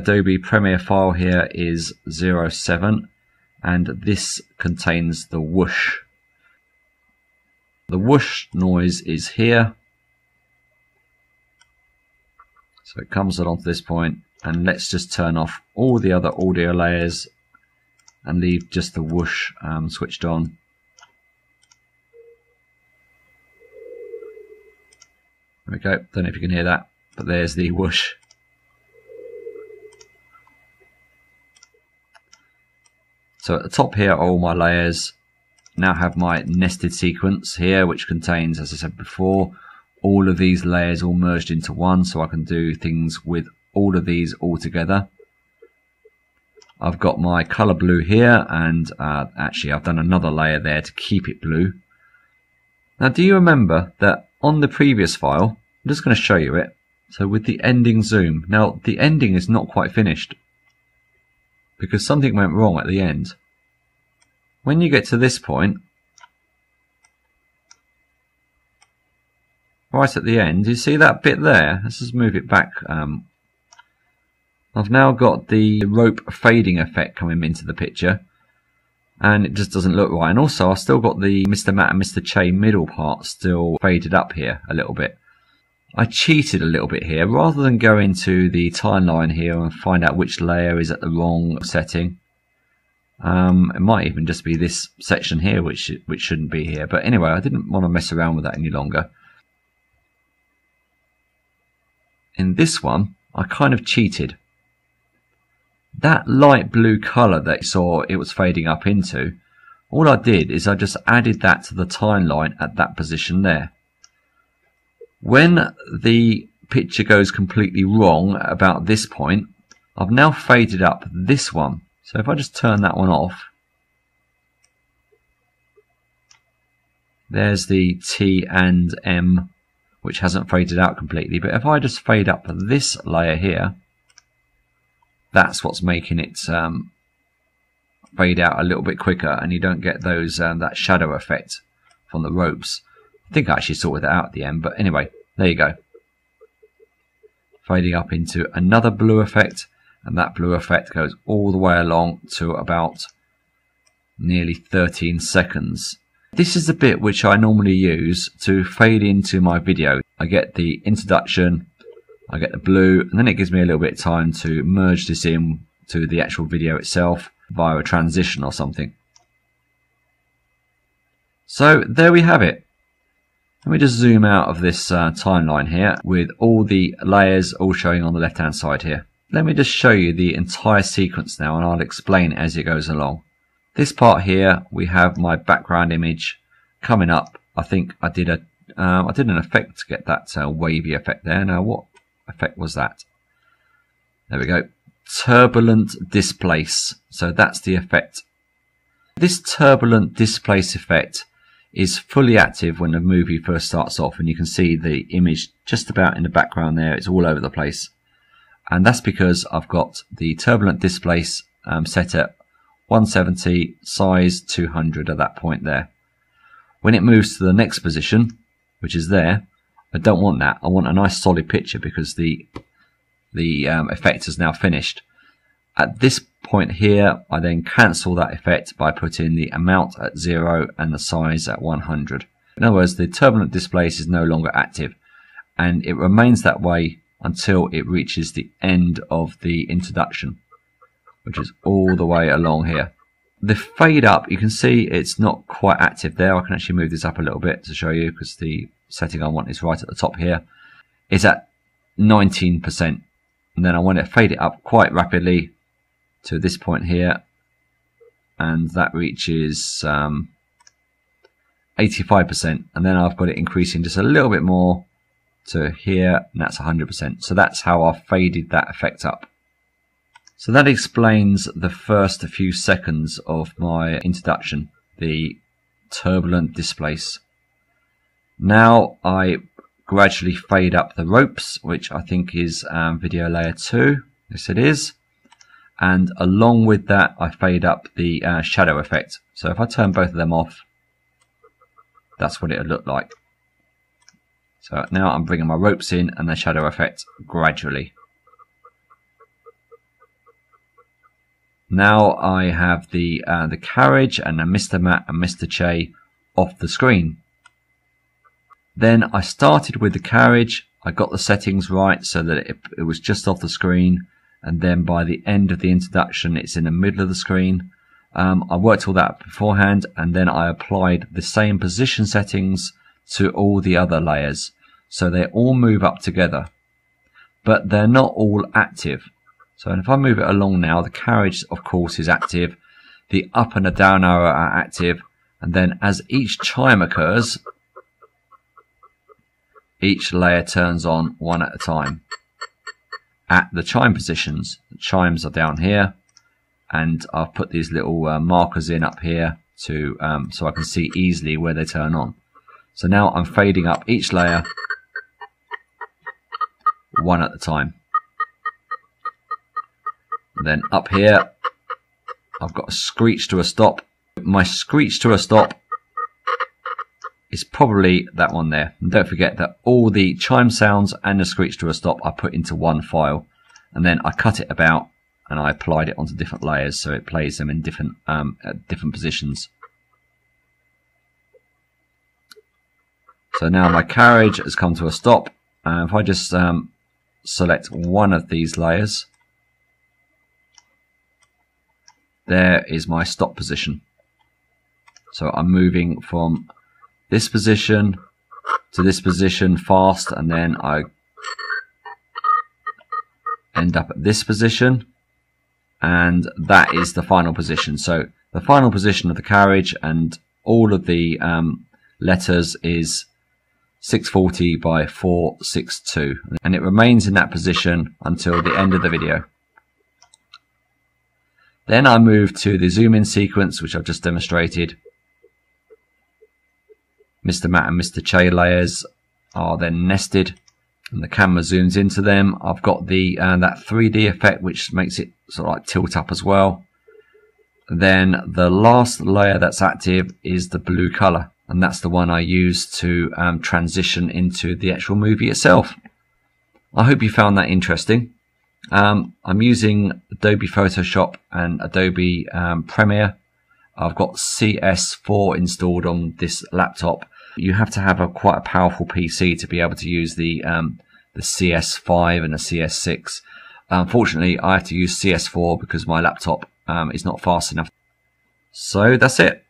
Adobe Premiere file here is 07 and this contains the whoosh. The whoosh noise is here. So it comes along to this point and let's just turn off all the other audio layers and leave just the whoosh um, switched on. There we go. Don't know if you can hear that, but there's the whoosh. So at the top here are all my layers. Now have my nested sequence here, which contains, as I said before, all of these layers all merged into one, so I can do things with all of these all together. I've got my color blue here, and uh, actually I've done another layer there to keep it blue. Now do you remember that on the previous file, I'm just going to show you it, so with the ending zoom. Now the ending is not quite finished because something went wrong at the end. When you get to this point, right at the end, you see that bit there? Let's just move it back. Um, I've now got the rope fading effect coming into the picture and it just doesn't look right. And also I've still got the Mr. Matt and Mr. Chay middle part still faded up here a little bit. I cheated a little bit here. Rather than go into the timeline here and find out which layer is at the wrong setting, um, it might even just be this section here, which which shouldn't be here. But anyway, I didn't want to mess around with that any longer. In this one, I kind of cheated. That light blue colour that you saw it was fading up into, all I did is I just added that to the timeline at that position there. When the picture goes completely wrong about this point, I've now faded up this one. So if I just turn that one off, there's the T and M, which hasn't faded out completely. But if I just fade up this layer here, that's what's making it um, fade out a little bit quicker, and you don't get those um, that shadow effect from the ropes. I think I actually sorted that out at the end, but anyway, there you go. Fading up into another blue effect, and that blue effect goes all the way along to about nearly 13 seconds. This is the bit which I normally use to fade into my video. I get the introduction, I get the blue, and then it gives me a little bit of time to merge this in to the actual video itself via a transition or something. So there we have it. Let me just zoom out of this uh, timeline here with all the layers all showing on the left hand side here. Let me just show you the entire sequence now and I'll explain as it goes along. This part here we have my background image coming up. I think I did a um, I did an effect to get that uh, wavy effect there. Now what effect was that? There we go. Turbulent displace. So that's the effect. This turbulent displace effect is fully active when the movie first starts off and you can see the image just about in the background there. It's all over the place. And that's because I've got the turbulent displace um, set at 170 size 200 at that point there. When it moves to the next position which is there I don't want that. I want a nice solid picture because the the um, effect is now finished. At this point here, I then cancel that effect by putting the amount at zero and the size at 100. In other words, the turbulent displace is no longer active and it remains that way until it reaches the end of the introduction, which is all the way along here. The fade up, you can see it's not quite active there. I can actually move this up a little bit to show you because the setting I want is right at the top here. It's at 19%. And then I want to fade it up quite rapidly to this point here and that reaches um, 85% and then I've got it increasing just a little bit more to here and that's 100% so that's how I've faded that effect up. So that explains the first few seconds of my introduction the turbulent displace. Now I gradually fade up the ropes which I think is um, video layer 2 yes it is and along with that I fade up the uh, shadow effect so if I turn both of them off that's what it would look like so now I'm bringing my ropes in and the shadow effect gradually Now I have the uh, the carriage and Mr. Matt and Mr. Chay off the screen. Then I started with the carriage. I got the settings right so that it, it was just off the screen. And then by the end of the introduction, it's in the middle of the screen. Um, I worked all that beforehand and then I applied the same position settings to all the other layers. So they all move up together, but they're not all active. So if I move it along now, the carriage, of course, is active. The up and the down arrow are active. And then as each chime occurs, each layer turns on one at a time. At the chime positions, the chimes are down here. And I've put these little uh, markers in up here to um, so I can see easily where they turn on. So now I'm fading up each layer one at a time. Then up here, I've got a screech to a stop. My screech to a stop is probably that one there. And don't forget that all the chime sounds and the screech to a stop I put into one file. And then I cut it about and I applied it onto different layers so it plays them in different um, different positions. So now my carriage has come to a stop. And if I just um, select one of these layers, there is my stop position. So I'm moving from this position to this position fast and then I end up at this position and that is the final position. So the final position of the carriage and all of the um, letters is 640 by 462 and it remains in that position until the end of the video. Then I move to the zoom in sequence, which I've just demonstrated. Mr. Matt and Mr. Chay layers are then nested and the camera zooms into them. I've got the uh, that 3D effect, which makes it sort of like tilt up as well. Then the last layer that's active is the blue color, and that's the one I use to um, transition into the actual movie itself. I hope you found that interesting. Um, I'm using Adobe Photoshop and Adobe um, Premiere. I've got CS4 installed on this laptop. You have to have a quite a powerful PC to be able to use the um, the CS5 and the CS6. Unfortunately, I have to use CS4 because my laptop um, is not fast enough. So that's it.